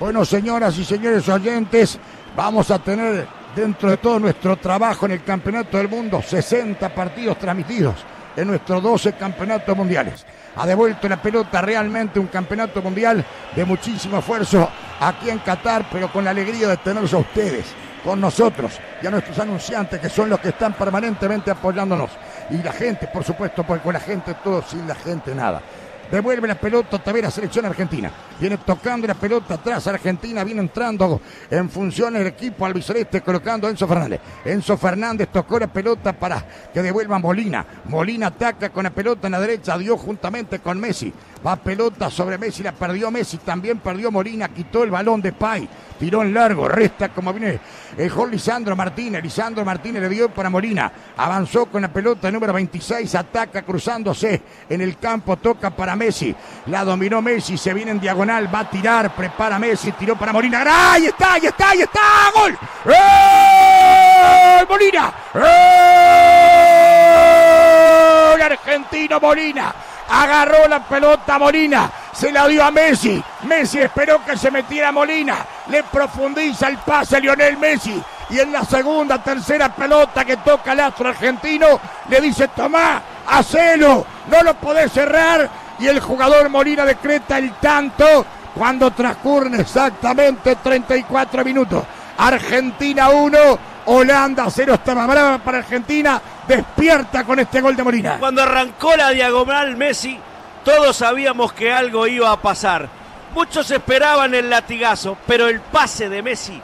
Bueno, señoras y señores oyentes, vamos a tener dentro de todo nuestro trabajo en el Campeonato del Mundo 60 partidos transmitidos en nuestros 12 campeonatos mundiales. Ha devuelto la pelota realmente un campeonato mundial de muchísimo esfuerzo aquí en Qatar, pero con la alegría de tenerlos a ustedes, con nosotros y a nuestros anunciantes que son los que están permanentemente apoyándonos. Y la gente, por supuesto, porque con la gente todo, sin la gente nada. Devuelve la pelota también la selección argentina. Viene tocando la pelota atrás. Argentina viene entrando en función el equipo albiceleste colocando a Enzo Fernández. Enzo Fernández tocó la pelota para que devuelva Molina. Molina ataca con la pelota en la derecha. Dio juntamente con Messi. Va pelota sobre Messi. La perdió Messi. También perdió Molina. Quitó el balón de Pai. Tiró en largo. Resta como viene. Dejó Lisandro Martínez. Lisandro Martínez le dio para Molina. Avanzó con la pelota número 26. Ataca cruzándose en el campo. Toca para Messi. La dominó Messi. Se viene en diagonal. Va a tirar. Prepara Messi. Tiró para Molina. ¡Ahí está! ¡Ahí está! ¡Ahí está! ¡Gol! ¡Eh! ¡Molina! Argentino Molina. Agarró la pelota Molina. Se la dio a Messi. Messi esperó que se metiera Molina. Le profundiza el pase a Lionel Messi. Y en la segunda, tercera pelota que toca el astro argentino, le dice, tomá, hacelo, no lo podés cerrar. Y el jugador Molina decreta el tanto cuando transcurren exactamente 34 minutos. Argentina 1, Holanda 0. Estaba brava para Argentina. Despierta con este gol de Molina. Cuando arrancó la diagonal Messi, todos sabíamos que algo iba a pasar. Muchos esperaban el latigazo, pero el pase de Messi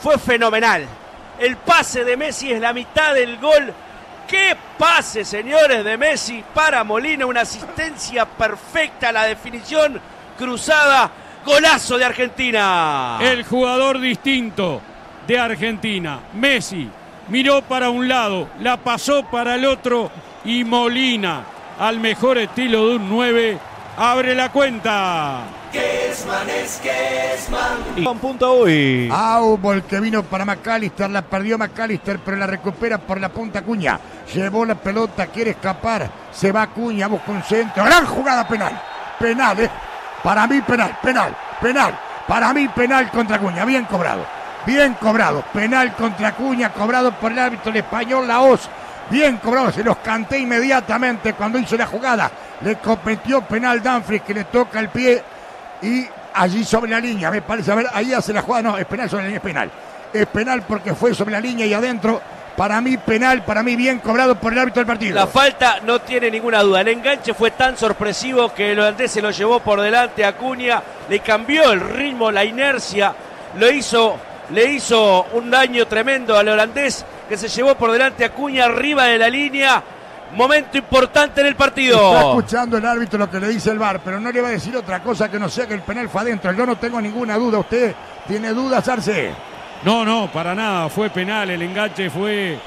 fue fenomenal. El pase de Messi es la mitad del gol. ¡Qué pase, señores, de Messi para Molina! Una asistencia perfecta, la definición cruzada. Golazo de Argentina. El jugador distinto de Argentina, Messi, miró para un lado, la pasó para el otro y Molina, al mejor estilo de un 9, abre la cuenta. Kesman es Kesman. Con punto hoy. Aubol que vino para McAllister, la perdió McAllister, pero la recupera por la punta Cuña. Llevó la pelota, quiere escapar, se va Cuña, busca un centro. Gran jugada penal. Penal, ¿eh? Para mí penal, penal, penal. Para mí penal contra Cuña, bien cobrado. Bien cobrado. Penal contra Cuña, cobrado por el árbitro el español Laos. Bien cobrado, se los canté inmediatamente cuando hizo la jugada. Le competió penal Danfries que le toca el pie y allí sobre la línea, me parece, a ver, ahí hace la jugada, no, es penal sobre la línea, es penal. Es penal porque fue sobre la línea y adentro, para mí penal, para mí bien cobrado por el árbitro del partido. La falta no tiene ninguna duda. El enganche fue tan sorpresivo que el holandés se lo llevó por delante a Acuña, le cambió el ritmo, la inercia, lo hizo, le hizo un daño tremendo al holandés que se llevó por delante a Acuña arriba de la línea. Momento importante en el partido. Está escuchando el árbitro lo que le dice el VAR, pero no le va a decir otra cosa que no sea que el penal fue adentro. Yo no tengo ninguna duda. ¿Usted tiene dudas, Arce? No, no, para nada, fue penal, el enganche fue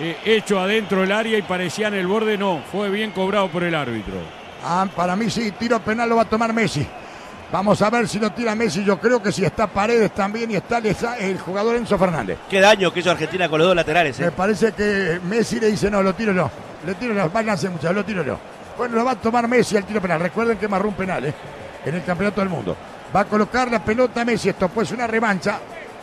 eh, hecho adentro del área y parecía en el borde, no, fue bien cobrado por el árbitro. Ah, para mí sí, tiro penal lo va a tomar Messi. Vamos a ver si lo tira Messi. Yo creo que si está Paredes también y está el jugador Enzo Fernández. Qué daño que hizo Argentina con los dos laterales. ¿eh? Me parece que Messi le dice, no, lo tiro yo. Le tiro yo, váyanse muchachos, lo tiro yo. Bueno, lo va a tomar Messi al tiro penal. Recuerden que marró un penal, ¿eh? En el Campeonato del Mundo. Va a colocar la pelota a Messi. Esto puede ser una revancha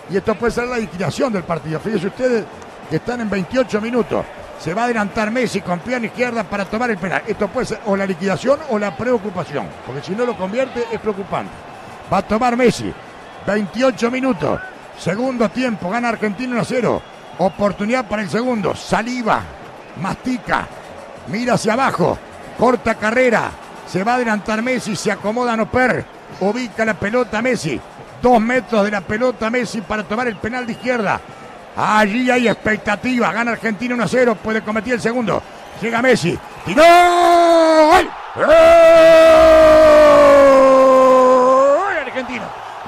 y esto puede ser la liquidación del partido. Fíjense ustedes que están en 28 minutos. Se va a adelantar Messi con pierna izquierda para tomar el penal. Esto puede ser o la liquidación o la preocupación. Porque si no lo convierte es preocupante. Va a tomar Messi. 28 minutos. Segundo tiempo. Gana Argentina 1 a 0. Oportunidad para el segundo. Saliva. Mastica. Mira hacia abajo. Corta carrera. Se va a adelantar Messi. Se acomoda Noper. Ubica la pelota Messi. Dos metros de la pelota Messi para tomar el penal de izquierda. Allí hay expectativa. Gana Argentina 1 a 0. Puede cometer el segundo. Llega Messi. ¡Tiró! ¡Gol! ¡Gol! Argentino.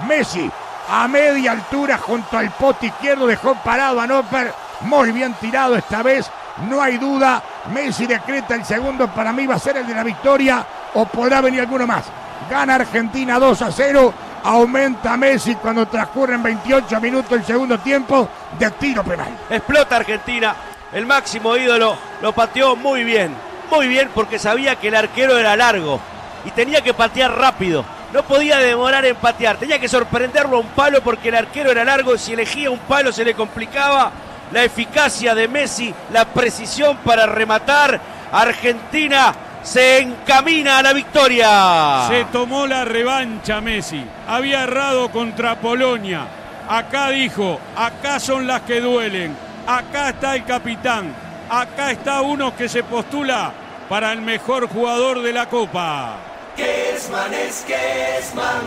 Messi a media altura junto al pote izquierdo. Dejó parado a Noper. Muy bien tirado esta vez. No hay duda. Messi decreta el segundo. Para mí va a ser el de la victoria. O podrá venir alguno más. Gana Argentina 2 a 0. Aumenta Messi cuando transcurren 28 minutos el segundo tiempo de tiro penal. Explota Argentina. El máximo ídolo lo pateó muy bien. Muy bien porque sabía que el arquero era largo y tenía que patear rápido. no podía demorar en patear. Tenía que sorprenderlo a un palo porque el arquero era largo. Si elegía un palo se le complicaba. La eficacia de Messi, la precisión para rematar. Argentina se encamina a la victoria. Se tomó la revancha Messi. Había errado contra Polonia. Acá dijo, acá son las que duelen. Acá está el capitán. Acá está uno que se postula para el mejor jugador de la Copa. Kesman es Kesman.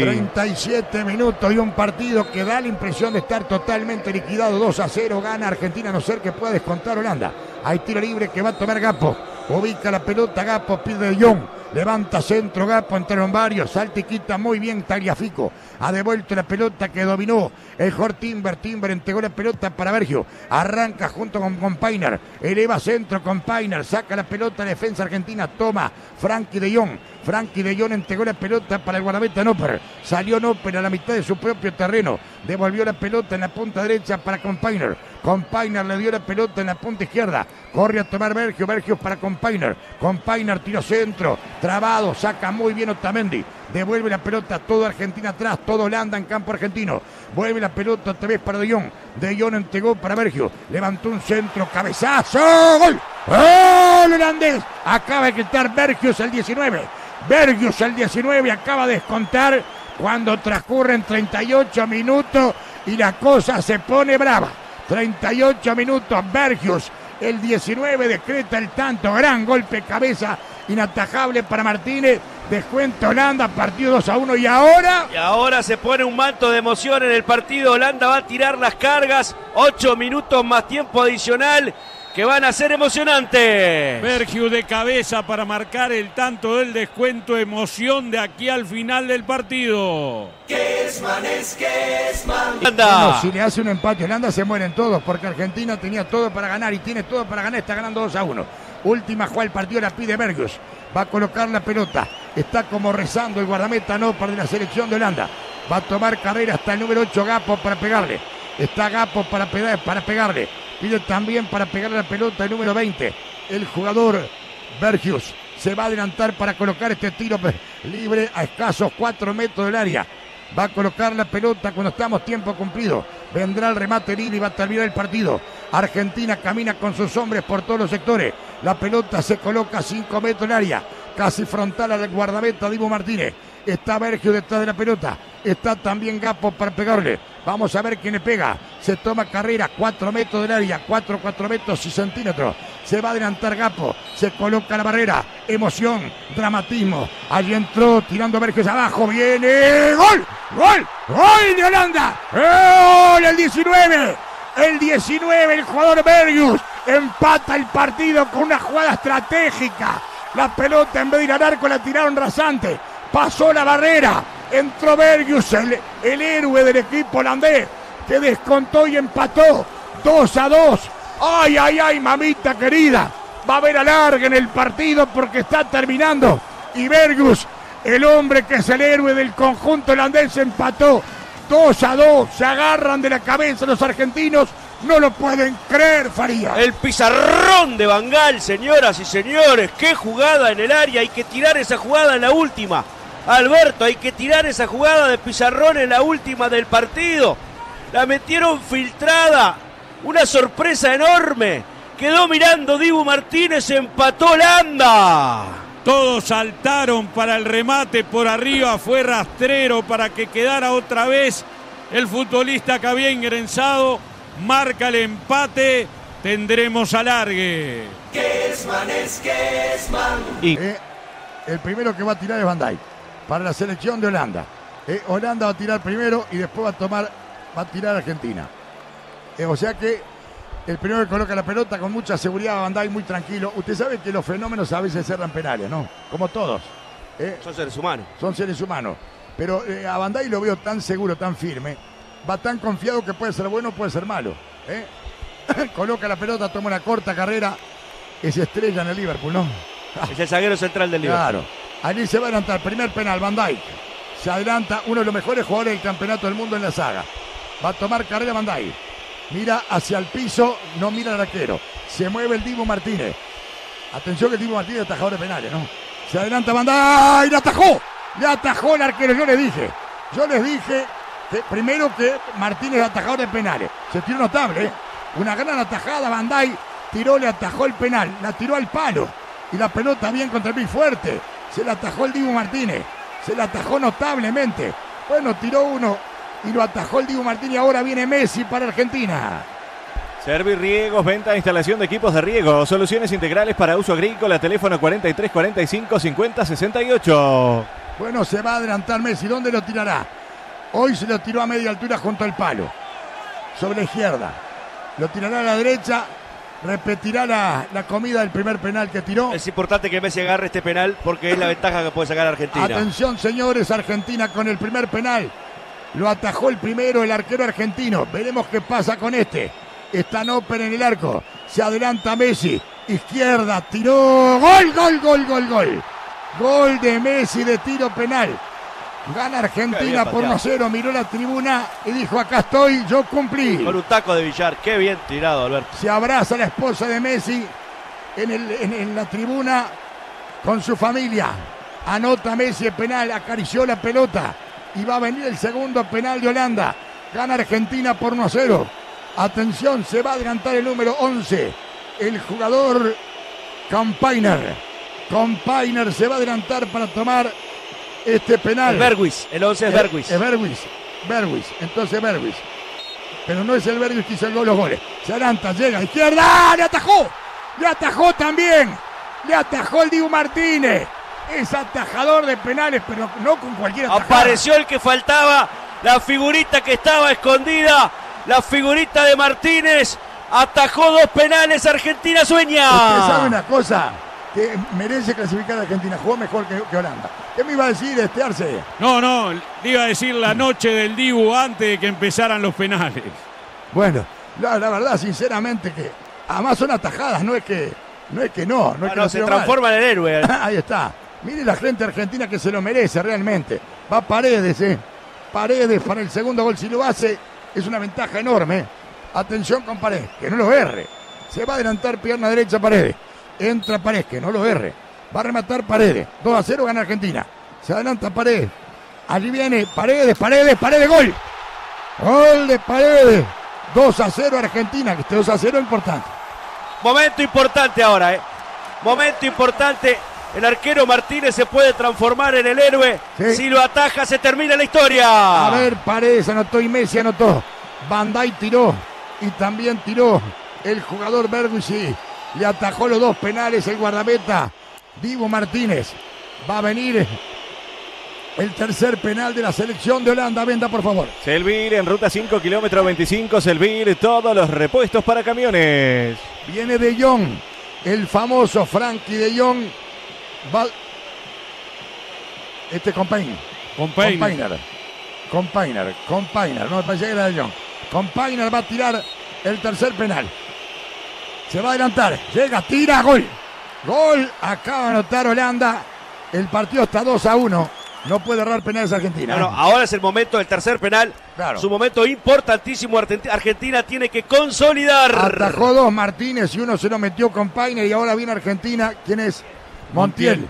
37 minutos y un partido que da la impresión de estar totalmente liquidado. 2 a 0 gana Argentina, a no ser que pueda descontar Holanda. Hay tiro libre que va a tomar Gapo. Ubica la pelota Gapo, pide de Jong. Levanta centro Gapo, entraron varios. Salta y quita muy bien Tagliafico. Ha devuelto la pelota que dominó el Jor Timber. Timber entregó la pelota para Bergio. Arranca junto con Compainer. Eleva centro Compainer. Saca la pelota defensa argentina. Toma Frankie de Jong. Frankie de Jong entregó la pelota para el guardameta Nopper. Salió Nopper a la mitad de su propio terreno. Devolvió la pelota en la punta derecha para Compainer. Compainer le dio la pelota en la punta izquierda. Corre a tomar Bergio. Bergio para Compainer. Compainer tiro centro. Trabado. Saca muy bien Otamendi. Devuelve la pelota. Todo Argentina atrás. Todo Holanda en campo argentino. Vuelve la pelota otra vez para De Jong. De Jong entregó para Bergio. Levantó un centro. Cabezazo. ¡Gol! ¡Gol holandés! Acaba de quitar Bergius el 19. Bergius el 19 acaba de descontar cuando transcurren 38 minutos y la cosa se pone brava. 38 minutos, Bergius, el 19 decreta el tanto, gran golpe cabeza, inatajable para Martínez, descuento Holanda, partido 2 a 1 y ahora... Y ahora se pone un manto de emoción en el partido. Holanda va a tirar las cargas. Ocho minutos más tiempo adicional que van a ser emocionantes. Bergiu de cabeza para marcar el tanto del descuento. Emoción de aquí al final del partido. Kesman es Kesman. Bueno, si le hace un empate a Holanda se mueren todos porque Argentina tenía todo para ganar y tiene todo para ganar, está ganando 2 a 1. Última jugada del partido la pide Bergius. Va a colocar la pelota. Está como rezando el guardameta no para la selección de Holanda. Va a tomar carrera hasta el número 8 Gapo para pegarle. Está Gapo para, para pegarle. Pide también para pegarle la pelota el número 20. El jugador Bergius se va a adelantar para colocar este tiro libre a escasos 4 metros del área. Va a colocar la pelota cuando estamos tiempo cumplido. Vendrá el remate libre y va a terminar el partido. Argentina camina con sus hombres por todos los sectores. La pelota se coloca a 5 metros del área. Casi frontal al guardameta Divo Martínez. Está Bergio detrás de la pelota. Está también Gapo para pegarle. Vamos a ver quién le pega. Se toma carrera, 4 metros del área, 4, 4 metros y centímetros. Se va a adelantar Gapo. Se coloca la barrera. Emoción, dramatismo. Allí entró tirando Bergios abajo. Viene. ¡Gol! ¡Gol! ¡Gol de Holanda! ¡Gol! El 19. El 19, el jugador Bergius empata el partido con una jugada estratégica. La pelota en vez de ir al arco la tiraron rasante. Pasó la barrera. Entró Bergius, el, héroe del equipo holandés, que descontó y empató. 2 a 2. ¡Ay, ay, ay, mamita querida! Va a haber alargue en el partido porque está terminando. Y Bergius, el hombre que es el héroe del conjunto holandés, empató 2 a 2. Se agarran de la cabeza los argentinos. No lo pueden creer, Faría. El pizarrón de Bangal, señoras y señores. Qué jugada en el área. Hay que tirar esa jugada en la última. Alberto, hay que tirar esa jugada de pizarrón en la última del partido. La metieron filtrada. Una sorpresa enorme. Quedó mirando Dibu Martínez, empató Holanda. Todos saltaron para el remate por arriba, fue rastrero para que quedara otra vez el futbolista que había ingresado, marca el empate, tendremos alargue. Kesman es Kesman. Eh, el primero que va a tirar es Van Dijk para la selección de Holanda. Eh, Holanda va a tirar primero y después va a tomar, va a tirar Argentina. Eh, o sea que el primero que coloca la pelota con mucha seguridad, Van Dijk muy tranquilo. Usted sabe que los fenómenos a veces cerran penales, ¿no? Como todos. Eh, Son seres humanos. son seres humanos. Pero eh, a Dijk lo veo tan seguro, tan firme. Va tan confiado que puede ser bueno, puede ser malo. ¿eh? Coloca la pelota, toma una corta carrera. Es estrella en el Liverpool, ¿no? Es el zaguero central del Liverpool. Claro. Allí se va a adelantar. Primer penal, Van Dijk. Se adelanta uno de los mejores jugadores del campeonato del mundo en la saga. Va a tomar carrera Van Dijk. Mira hacia el piso, no mira al arquero. Se mueve el Divo Martínez. Atención que el Divo Martínez es atajador de penales, ¿no? Se adelanta Van Dijk, ¡la atajó! Le atajó el arquero. Yo les dije. Yo les dije que primero que Martínez atajador de penales. Se tiró notable, ¿eh? Una gran atajada. Bandai tiró, le atajó el penal. La tiró al palo. Y la pelota bien contra el fuerte. Se la atajó el Dibu Martínez. Se la atajó notablemente. Bueno, tiró uno y lo atajó el Dibu Martínez. Ahora viene Messi para Argentina. Servi Riegos, venta e instalación de equipos de riego, soluciones integrales para uso agrícola, teléfono 43 45 50 68. Bueno, se va a adelantar Messi. ¿Dónde lo tirará? Hoy se lo tiró a media altura junto al palo. Sobre la izquierda. Lo tirará a la derecha. Repetirá la, la comida del primer penal que tiró. Es importante que Messi agarre este penal porque es la ventaja que puede sacar Argentina. Atención, señores, Argentina con el primer penal. Lo atajó el primero, el arquero argentino. Veremos qué pasa con este. Está Noper en el arco. Se adelanta Messi. Izquierda, tiró. Gol, gol, gol, gol, gol. Gol de Messi de tiro penal. Gana Argentina por 1-0. Miró la tribuna y dijo: Acá estoy, yo cumplí. Con un taco de billar. Qué bien tirado, Alberto. Se abraza la esposa de Messi en, el- en- en la tribuna con su familia. Anota Messi el penal, acarició la pelota. Y va a venir el segundo penal de Holanda. Gana Argentina por 1-0. Atención, se va a adelantar el número 11. El jugador Campainer. Campainer se va a adelantar para tomar este penal. Es Bergwis. El 11 es Bergwis. Es Bergwis. Bergwis. Entonces Bergwis. Pero no es el Bergwis que hizo los goles. Se adelanta, llega a izquierda. ¡Le atajó! ¡Le atajó también! ¡Le atajó el Dibu Martínez! Es atajador de penales, pero no con cualquier atajada. Apareció el que faltaba. La figurita que estaba escondida. La figurita de Martínez. Atajó dos penales. Argentina sueña. Usted sabe una cosa que merece clasificar a Argentina. Jugó mejor que, que Holanda. ¿Qué me iba a decir este Arce? No, no, le iba a decir la noche del Dibu antes de que empezaran los penales. Bueno, la, la verdad, sinceramente, que además son atajadas, no es que no, es que no, no es Ah, que no, se tiró mal. transforma en el héroe. Ahí está. Mire la gente argentina que se lo merece realmente. Va Paredes, ¿eh? Paredes para el segundo gol. Si lo hace, es una ventaja enorme. Atención con Paredes, que no lo erre. Se va a adelantar pierna derecha Paredes. Entra Paredes, que no lo erre. Va a rematar Paredes. 2 a 0 gana Argentina. Se adelanta Paredes. Allí viene Paredes, Paredes, Paredes, gol. Gol de Paredes. 2 a 0 Argentina, que este 2 a 0 es importante. Momento importante ahora, ¿eh? Momento importante. El arquero Martínez se puede transformar en el héroe. Sí. Si lo ataja, se termina la historia. A ver, Paredes anotó y Messi anotó. Bandai tiró y también tiró el jugador Bergus y le atajó los dos penales el guardameta Divo Martínez. Va a venir el tercer penal de la selección de Holanda. Venda, por favor. Selvir en ruta 5, kilómetro 25. Selvir, todos los repuestos para camiones. Viene De Jong, el famoso Frankie De Jong. Va... Este compañero. Compañero. Compainer. Compainer. Compainer. No me parecía que era De Jong. Compainer va a tirar el tercer penal. Se va a adelantar. Llega, tira, gol. Gol. Acaba de anotar Holanda. El partido está 2 a 1. No puede errar penales Argentina. Bueno, ahora es el momento del tercer penal. Claro. Su momento importantísimo. Argenti- Argentina tiene que consolidar. Atajó dos Martínez y uno se lo metió con Paine y ahora viene Argentina. ¿Quién es? Montiel.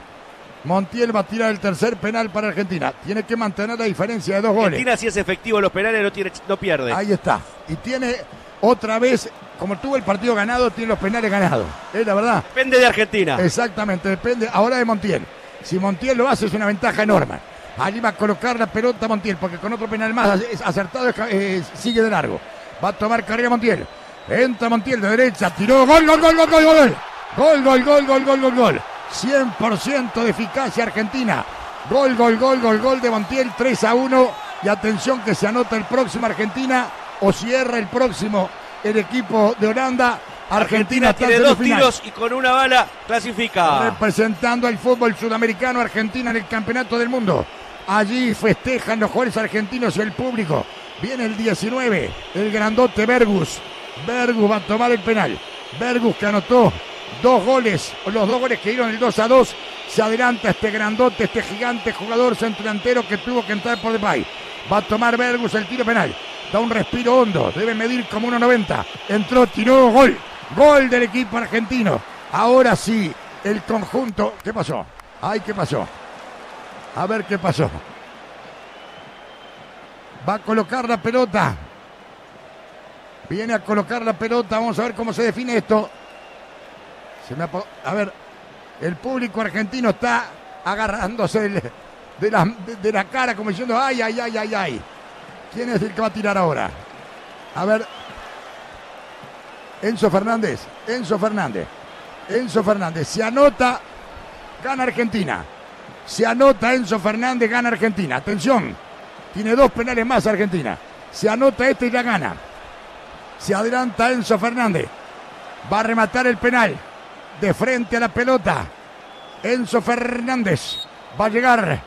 Montiel va a tirar el tercer penal para Argentina. Tiene que mantener la diferencia de dos goles. Argentina, si es efectivo en los penales, no, tiene, no pierde. Ahí está. Y tiene otra vez, como tuvo el partido ganado, tiene los penales ganados. Es la verdad. Depende de Argentina. Exactamente, depende ahora de Montiel. Si Montiel lo hace es una ventaja enorme. Allí va a colocar la pelota Montiel, porque con otro penal más es acertado eh, sigue de largo. Va a tomar carrera Montiel. Entra Montiel de derecha, tiró, gol, gol, gol, gol, gol, gol. Gol, gol, gol, gol, gol, gol, gol. 100% de eficacia Argentina. Gol, gol, gol, gol, gol de Montiel, 3 a 1. Y atención que se anota el próximo Argentina o cierra el próximo el equipo de Holanda. Argentina, Argentina tiene dos tiros y con una bala clasifica. Representando al fútbol sudamericano, Argentina en el campeonato del mundo. Allí festejan los jugadores argentinos y el público. Viene el 19, el grandote Bergus. Bergus va a tomar el penal. Bergus que anotó dos goles, los dos goles que dieron el 2 a 2. Se adelanta este grandote, este gigante jugador centrodelantero que tuvo que entrar por Depay. Va a tomar Bergus el tiro penal. Da un respiro hondo, debe medir como 1.90. Entró, tiró, gol. Gol del equipo argentino. Ahora sí, el conjunto. ¿Qué pasó? Ay, ¿qué pasó? A ver qué pasó. Va a colocar la pelota. Viene a colocar la pelota. Vamos a ver cómo se define esto. A ver, el público argentino está agarrándose de, la, de la cara como diciendo, ay, ay, ay, ay, ay. ¿Quién es el que va a tirar ahora? A ver. Enzo Fernández. Enzo Fernández. Enzo Fernández. Se anota, gana Argentina. Se anota Enzo Fernández, gana Argentina. Atención. Tiene dos penales más Argentina. Se anota este y la gana. Se adelanta Enzo Fernández. Va a rematar el penal. De frente a la pelota. Enzo Fernández. Va a llegar.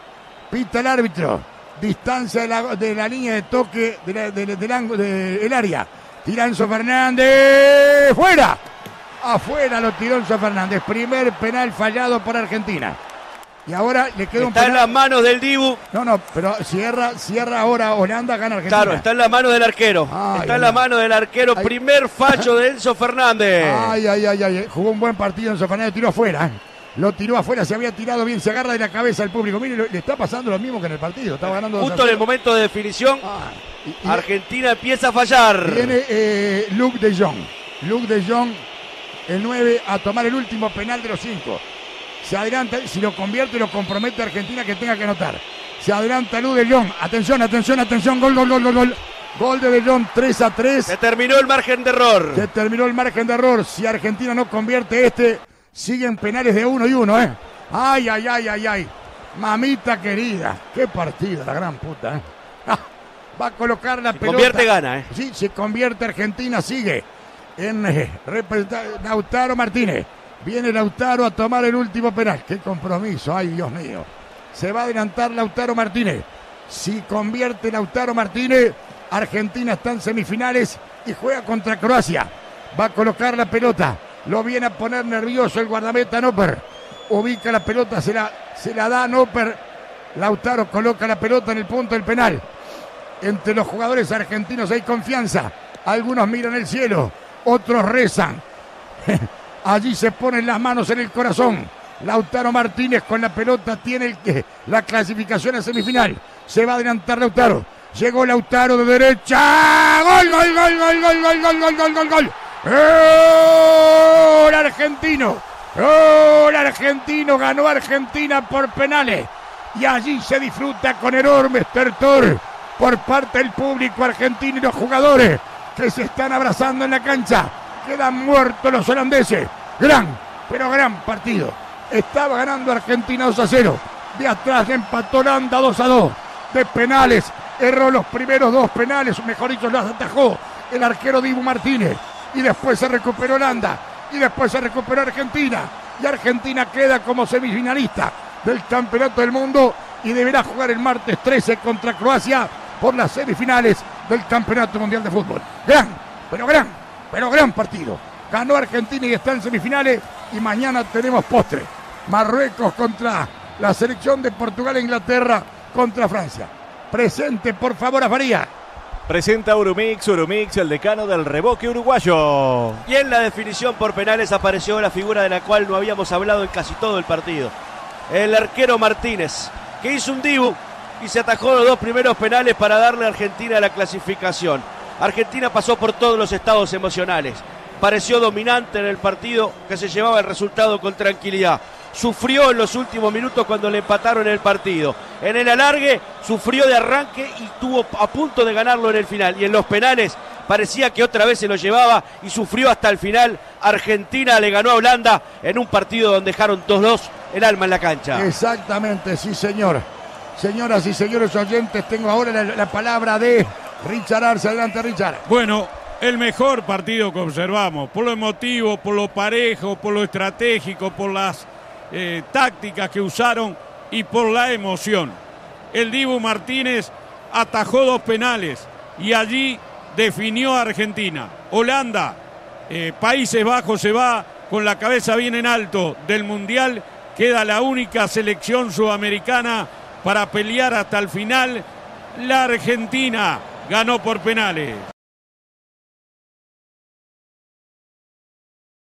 Pita el árbitro. Distancia de la, de la línea de toque de de- del del área. Tira Enzo Fernández. ¡Fuera! Afuera lo tiró Enzo Fernández. Primer penal fallado por Argentina. Y ahora le queda un Está en penal. las manos del Dibu. No, no, pero cierra, cierra ahora Holanda, gana Argentina. Claro, está en las manos del arquero. Ay, está en las manos del arquero. Ay. Primer fallo de Enzo Fernández. Ay, ay, ay, ay. Jugó un buen partido en Fernández, tiró afuera. Lo tiró afuera, se había tirado bien, se agarra de la cabeza al público. Mire, le está pasando lo mismo que en el partido. Estaba ganando Justo en el momento de definición, Ah, y- y- Argentina empieza a fallar. Viene eh, Luke de Jong. Luke de Jong, el 9, a tomar el último penal de los 5. Se adelanta, si lo convierte, lo compromete a Argentina que tenga que anotar. Se adelanta Luke de Jong. Atención, atención, atención. Gol, gol, gol, gol, gol. Gol de De Jong, 3 a 3. Se terminó el margen de error. Se terminó el margen de error. Si Argentina no convierte este, siguen penales de uno y uno, ¿eh? Ay, ay, ay, ay, ay. Mamita querida. Qué partido, la gran puta, ¿eh? Ah, va a colocar la Si pelota. convierte, gana, ¿eh? Sí, se convierte Argentina, sigue. En eh, Lautaro Martínez. Viene Lautaro a tomar el último penal. Qué compromiso, ay Dios mío. Se va a adelantar Lautaro Martínez. Si convierte Lautaro Martínez, Argentina está en semifinales y juega contra Croacia. Va a colocar la pelota. Lo viene a poner nervioso el guardameta Noper. Ubica la pelota, se la, se la da Noper. Lautaro coloca la pelota en el punto del penal. Entre los jugadores argentinos hay confianza. Algunos miran el cielo, otros rezan. Allí se ponen las manos en el corazón. Lautaro Martínez con la pelota tiene el la clasificación a semifinal. Se va a adelantar Lautaro. Llegó Lautaro de derecha. Gol, gol, gol, gol, gol, gol, gol, gol, gol, gol, gol. Gol argentino. Gol argentino. Ganó Argentina por penales. Y allí se disfruta con enorme estertor por parte del público argentino y los jugadores que se están abrazando en la cancha. Quedan muertos los holandeses. Gran, pero gran partido. Estaba ganando Argentina 2 a 0. De atrás empató Holanda 2 a 2. De penales. Erró los primeros dos penales. Mejor dicho, las atajó el arquero Dibu Martínez. Y después se recuperó Holanda. Y después se recuperó Argentina. Y Argentina queda como semifinalista del Campeonato del Mundo. Y deberá jugar el martes 13 contra Croacia por las semifinales del Campeonato Mundial de Fútbol. Gran, pero gran, pero gran partido. Ganó Argentina y está en semifinales. Y mañana tenemos postre. Marruecos contra la selección de Portugal e Inglaterra contra Francia. Presente, por favor, a Faría. Presenta Urumix, Urumix, el decano del reboque uruguayo. Y en la definición por penales apareció la figura de la cual no habíamos hablado en casi todo el partido. El arquero Martínez, que hizo un dibu y se atajó los dos primeros penales para darle a Argentina la clasificación. Argentina pasó por todos los estados emocionales. Pareció dominante en el partido que se llevaba el resultado con tranquilidad. Sufrió en los últimos minutos cuando le empataron el partido. En el alargue sufrió de arranque y tuvo a punto de ganarlo en el final. Y en los penales parecía que otra vez se lo llevaba y sufrió hasta el final. Argentina le ganó a Holanda en un partido donde dejaron 2-2 el alma en la cancha. Exactamente, sí, señor. Señoras y señores oyentes, tengo ahora la, la palabra de Richard Arce. Adelante, Richard. Bueno, el mejor partido que observamos, por lo emotivo, por lo parejo, por lo estratégico, por las eh, tácticas que usaron y por la emoción. El Dibu Martínez atajó dos penales y allí definió a Argentina. Holanda, eh, Países Bajos se va con la cabeza bien en alto del Mundial. Queda la única selección sudamericana para pelear hasta el final. La Argentina ganó por penales.